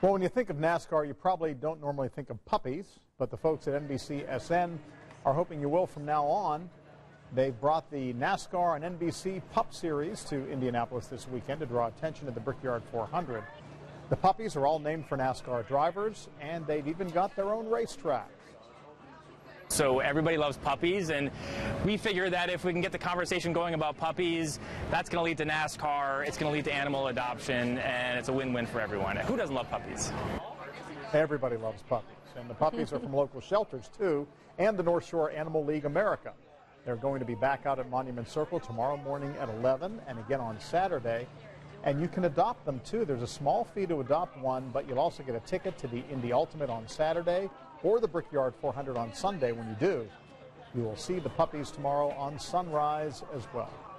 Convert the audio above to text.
Well, when you think of NASCAR, you probably don't normally think of puppies, but the folks at NBC are hoping you will from now on. They've brought the NASCAR and NBC Pup Series to Indianapolis this weekend to draw attention to the Brickyard 400. The puppies are all named for NASCAR drivers, and they've even got their own racetrack. So everybody loves puppies, and we figure that if we can get the conversation going about puppies, that's going to lead to NASCAR, it's going to lead to animal adoption, and it's a win-win for everyone. Who doesn't love puppies? Everybody loves puppies, and the puppies are from local shelters too, and the North Shore Animal League America. They're going to be back out at Monument Circle tomorrow morning at 11 and again on Saturday. And you can adopt them too. There's a small fee to adopt one, but you'll also get a ticket to the Indy Ultimate on Saturday or the Brickyard 400 on Sunday when you do. You will see the puppies tomorrow on Sunrise as well.